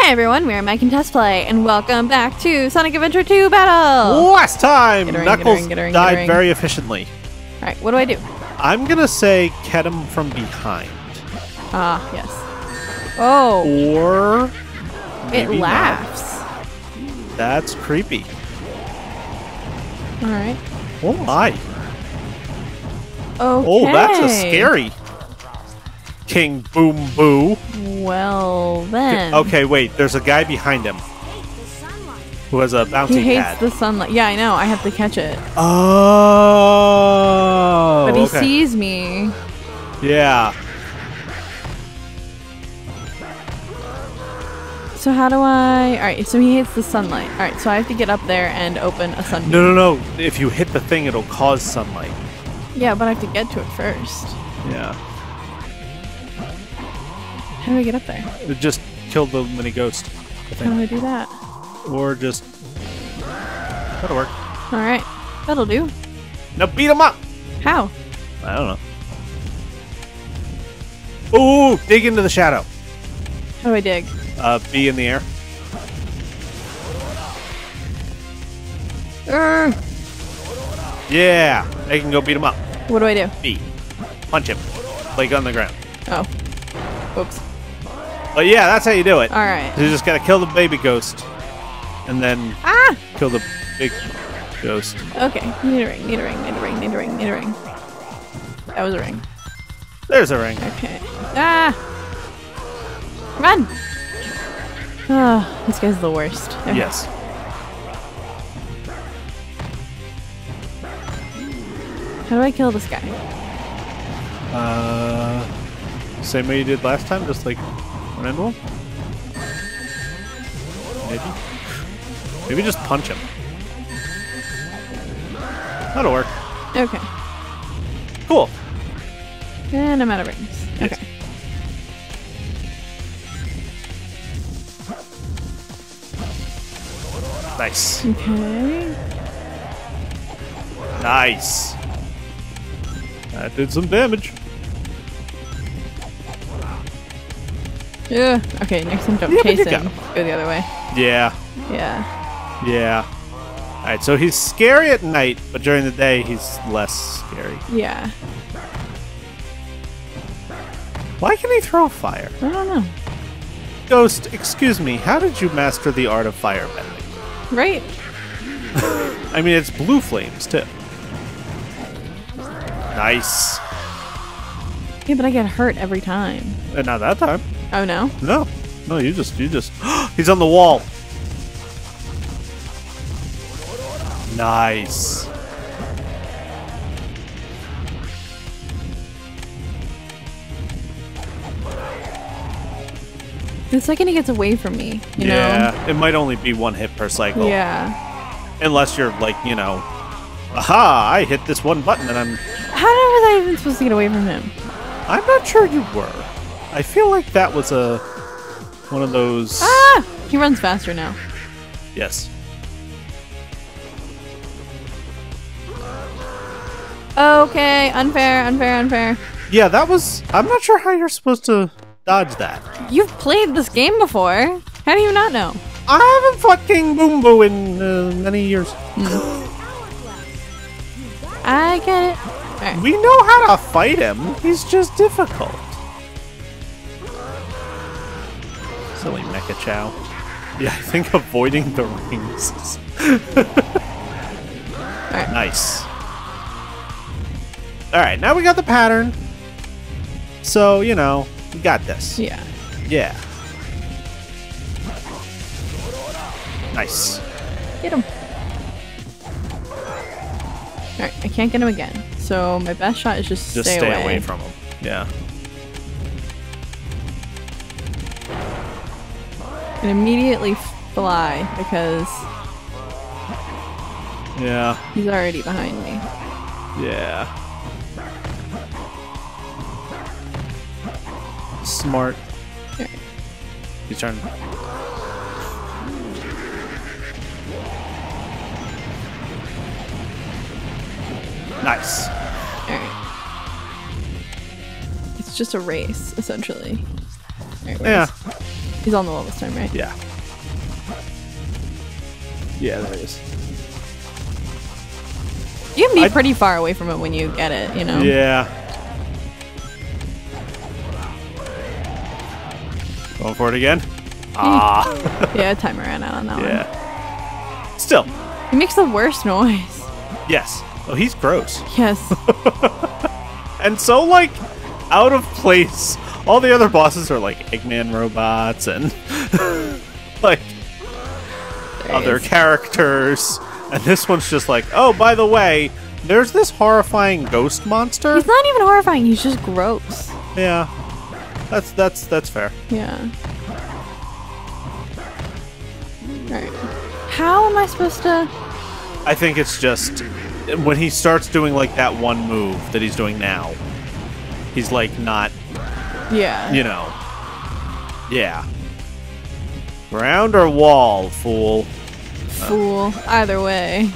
Hey everyone, we're Mike and Tess Play, and welcome back to Sonic Adventure 2 Battle! Last time, Get a ring, Knuckles get a ring, get a ring, died very efficiently. Alright, what do I do? I'm gonna say get him from behind, Ah, yes. Oh, or it maybe not. laughs. That's creepy. Alright. Oh my! Okay. Oh, that's a scary King Boom Boo. Well, then. Okay, wait. There's a guy behind him who has a bouncy He hates pad. the sunlight. Yeah, I know. I have to catch it. Oh, But he okay. sees me. Yeah. So how do I... Alright, so he hates the sunlight. Alright, so I have to get up there and open a sunbeam. No, no, no. If you hit the thing, it'll cause sunlight. Yeah, but I have to get to it first. Yeah. How do I get up there? It just killed the mini ghost. I How do think. I do that? Or just. That'll work. Alright, that'll do. Now beat him up! How? I don't know. Ooh, dig into the shadow. How do I dig? Uh, be in the air. Urgh. Yeah, I can go beat him up. What do I do? B. Punch him. Like on the ground. Oh. Oops. But yeah, that's how you do it. Alright. You just gotta kill the baby ghost. And then Ah! kill the big ghost. Okay. Need a ring, need a ring, need a ring, need a ring, need a ring. That was a ring. There's a ring. Okay. Ah! Run! Ah, this guy's the worst. Okay. Yes. How do I kill this guy? Uh, same way you did last time, just like him. Maybe. Maybe just punch him. That'll work. Okay. Cool. And I'm out of rings. Yes. Okay. Nice. Okay. Nice. That did some damage. Yeah. Okay, next time don't Yeah, chase him. got Go the other way. Yeah. Yeah. Yeah. Alright, so he's scary at night, but during the day he's less scary. Yeah. Why can he throw fire? I don't know. Ghost, excuse me, how did you master the art of firebending? Right? I mean, it's blue flames, too. Nice. Yeah, but I get hurt every time. And not that time. Oh no? No. No, you just, you just. He's on the wall. Nice. The second he gets away from me, you know. yeah, it might only be one hit per cycle. Yeah. Unless you're like, you know, aha, I hit this one button and I'm. How was I even supposed to get away from him? I'm not sure you were. I feel like that was a. One of those. Ah! He runs faster now. Yes. Okay, unfair, unfair, unfair. Yeah, that was. I'm not sure how you're supposed to dodge that. You've played this game before. How do you not know? I haven't fought King Boom Boo in uh, many years. I get it. Alright. We know how to fight him. He's just difficult. Silly Mecha Chao. Yeah, I think avoiding the rings. is- Alright. nice. All right, now we got the pattern. So you know, we got this. Yeah. Yeah. Nice. Get him. Alright, I can't get him again. So my best shot is just, Just stay, stay, away. from him. Yeah. And immediately fly because Yeah. he's already behind me. Yeah. Smart. Your turn. Nice. It's just a race, essentially. Alright, Yeah. He's on the wall this time, right? Yeah. Yeah, there he is. You can be I- pretty far away from it when you get it, you know? Yeah. Going for it again. Ah, Yeah, timer ran out on that one. yeah. Still, He makes the worst noise. yes. Oh, he's gross. Yes. And so, like, out of place. All the other bosses are like Eggman robots and, like, There other is. characters. And this one's just like, oh, by the way, there's this horrifying ghost monster. He's not even horrifying. He's just gross. Yeah. That's that's that's fair. Yeah. Alright. How am I supposed to... I think it's just when he starts doing like that one move that he's doing now. He's like not, Yeah. you know. Yeah. Ground or wall, fool. Fool. Either way.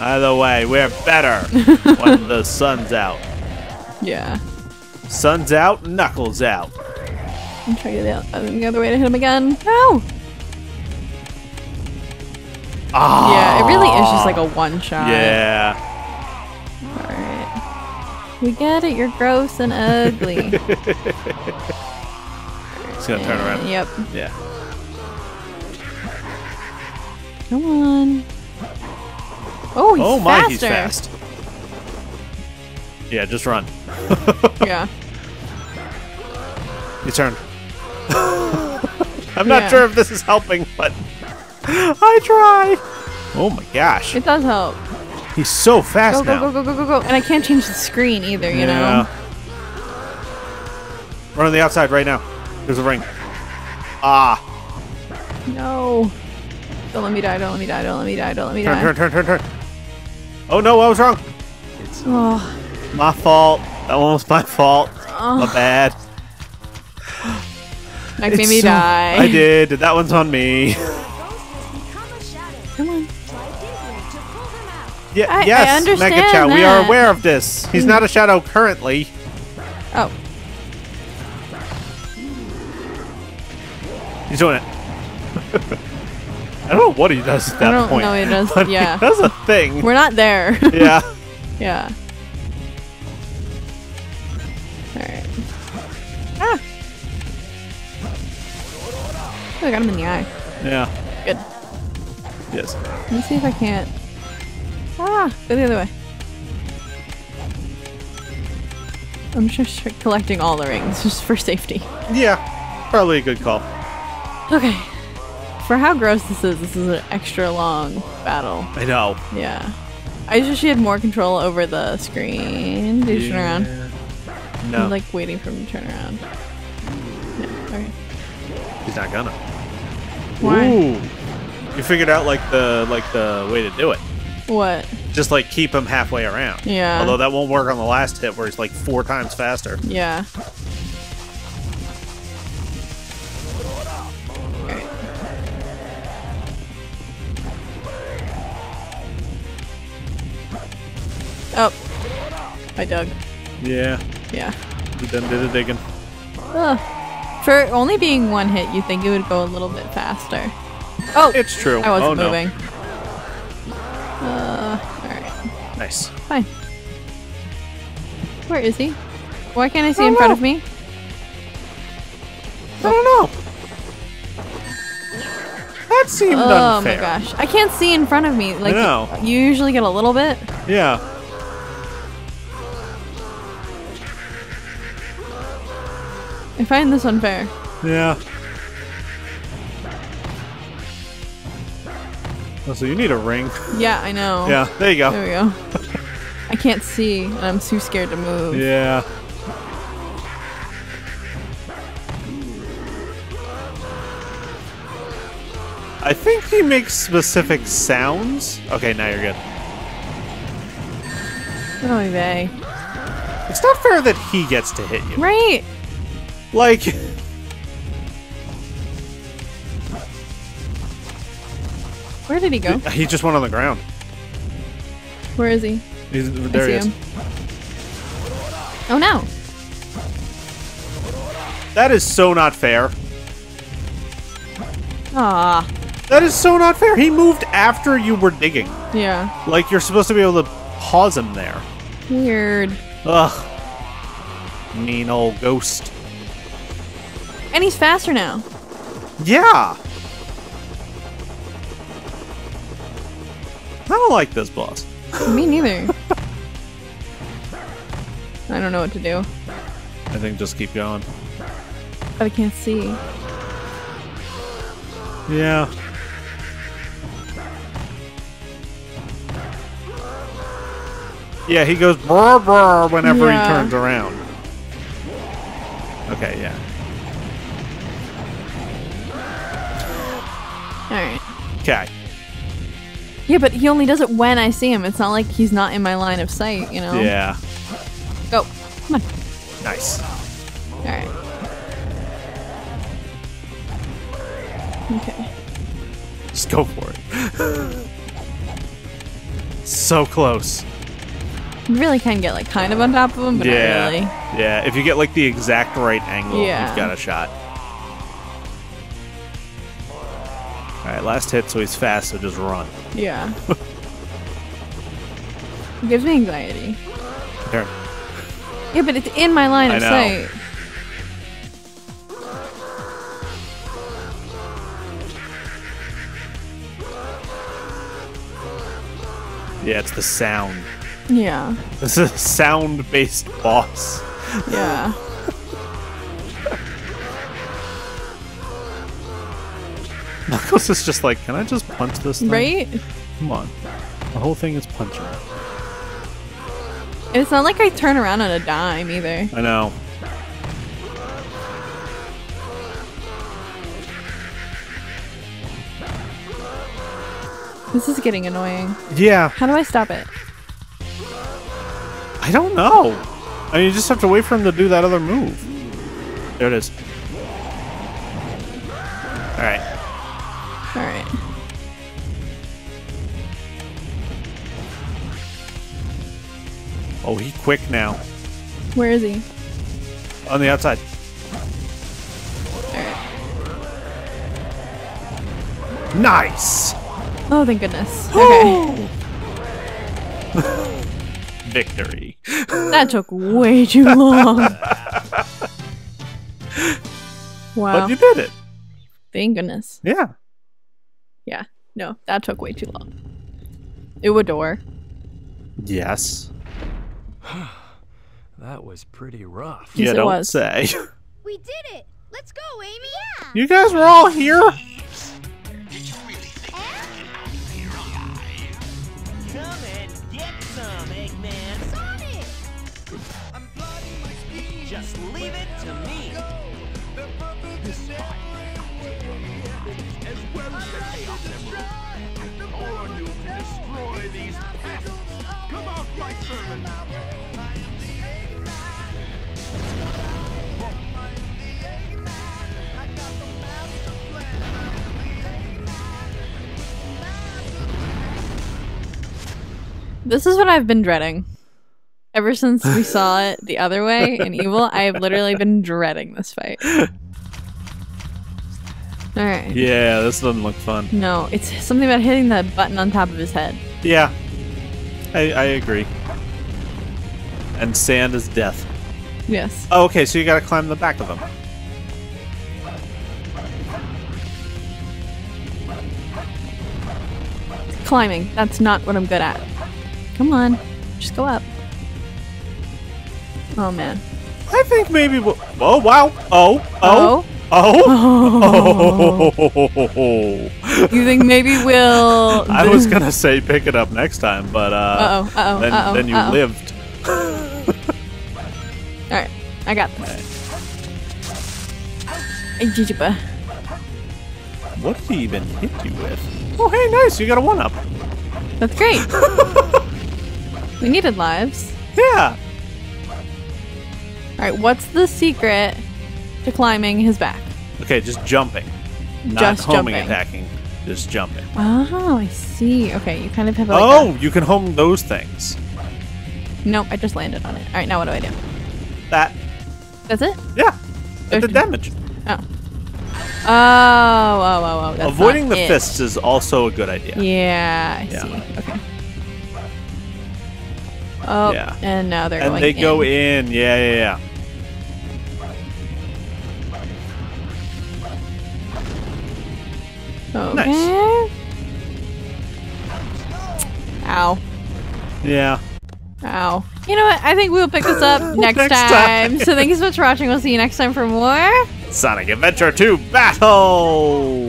Either way, we're better when the sun's out. Yeah. Sun's out, knuckles out. I'm trying to get the, uh, the other way to hit him again. No! Ah. Yeah, it really is just like a one shot. Yeah. We get it, you're gross and ugly. He's gonna turn around. Yep. Yeah. Come on. Oh, he's oh my, faster. he's fast. Yeah, just run. Yeah. You turn. I'm not Yeah. sure if this is helping, but I try. Oh my gosh. It does help. He's so fast Go, go, now. go, go, go, go, go. And I can't change the screen either, you yeah. know? Run on the outside right now. There's a ring. Ah. No. Don't let me die, don't let me die, don't let me die, don't let me Turn, die. turn, turn, turn, turn. Oh no, I was wrong. Oh, My fault. That one was my fault. My bad. Mike made me so- die. I did. That one's on me. Yeah, I- I yes, understand Mega Chao. We are aware of this. He's not a shadow currently. Oh, He's doing it. I don't know what he does at that I don't point. know he does- but yeah. He does a thing. we're not there. yeah. yeah. Alright. Ah! Oh, I got him in the eye. Yeah. Good. Yes. Let me see if I can't. Ah! Go the other way. I'm just collecting all the rings, just for safety. Yeah. Probably a good call. Okay. For how gross this is, this is an extra long battle. I know. Yeah. I just wish she had more control over the screen. Did you turn around? No. I'm like waiting for him to turn around. No. Okay. he's not gonna. Why? Ooh. You figured out like the like the way to do it. What? Just like keep him halfway around. Yeah. Although that won't work on the last hit where he's like four times faster. Yeah. Oh. I dug. Yeah. Yeah. He done did a digging. Ugh. For only being one hit, you think it would go a little bit faster. Oh! It's true. I wasn't oh, moving. Uh, Fine. Where is he? Why can't I see I in don't front of me? I don't know. That seemed Oh unfair. my gosh. I can't see in front of me. Like know. you usually get a little bit. Yeah. I find this unfair. Yeah. Oh, so you need a ring. Yeah, I know. Yeah, there you go. There we go. I can't see and I'm too scared to move. Yeah. I think he makes specific sounds. Okay, now you're good. Oh, they. It's not fair that he gets to hit you. Right. Like, Where did he go? he just went on the ground. Where is he? He's, there he is. him. Oh no. That is so not fair. Ah, That is so not fair. He moved after you were digging. yeah. Like you're supposed to be able to pause him there. Weird. Ugh. Mean old ghost. And he's faster now. Yeah. I don't like this boss. Me neither. I don't know what to do, I think just keep going. but I can't see. Yeah. Yeah, he goes brr brr whenever Yeah. he turns around. Okay, yeah. Alright. Okay. Yeah, but he only does it when I see him. It's not like he's not in my line of sight, you know? Yeah. Go. Come on. Nice. Alright. Okay. Just go for it. so close. You really can get like kind of on top of him, but yeah. not really. Yeah, if you get like the exact right angle, Yeah. you've got a shot. Alright, last hit, so he's fast, so just run. Yeah. it gives me anxiety. There. Yeah, but it's in my line I of know. sight. Yeah, it's the sound. Yeah. This is a sound-based boss. Yeah. Knuckles is just like, can I just punch this thing? Right? Come on. The whole thing is punching. It's not like I turn around on a dime either. I know. This is getting annoying. Yeah, How do I stop it? I don't know. I mean, you just have to wait for him to do that other move. There it is. Alright. Alright. Oh, he quick now. Where is he? On the outside. Alright. Nice! Oh, thank goodness. Okay. Victory. that took way too long. wow. But you did it. Thank goodness. Yeah. Yeah. No, that took way too long. Ewador. Yes. That was pretty rough. Yes, you it don't was. say. We did it! Let's go, Amy! Yeah! you guys were all here? Eh? Come and get some, Eggman. Sonic! Just leave it to me. This is what I've been dreading. Ever since we saw it the other way in Evil, I have literally been dreading this fight. Alright. Yeah, this doesn't look fun. No, it's something about hitting that button on top of his head. Yeah. I, I agree. And sand is death. Yes. Oh, okay, so you gotta climb the back of him. Climbing. That's not what I'm good at. Come on. Just go up. Oh man. I think maybe. We'll, oh wow! Oh oh Oh. oh! oh. You think maybe we'll I was gonna say pick it up next time, but uh, Uh-oh, uh-oh, then, uh-oh, then you uh-oh. lived. Alright. I got this. Hey, Jijiba. What did he even hit you with? Oh, hey, nice! You got a one up. That's great. we needed lives. Yeah. Alright, what's the secret to climbing his back? Okay, just jumping, not Just homing jumping. attacking, just jumping. Oh, I see. Okay, you kind of have like oh, you can home those things. a... Nope, I just landed on it. Alright, now what do I do? That. That's it? Yeah. It did Okay. damage. Oh. Oh, oh, oh, oh. That's Avoiding the it. fists is also a good idea. Yeah, I Yeah. see. Okay. Oh, Yeah. and now they're and going they in. go in. Yeah, yeah, yeah. Okay. Ow. Yeah. Ow. You know what? I think we'll pick this up next, Next time. time. so thank you so much for watching. We'll see you next time for more. Sonic Adventure 2 Battle!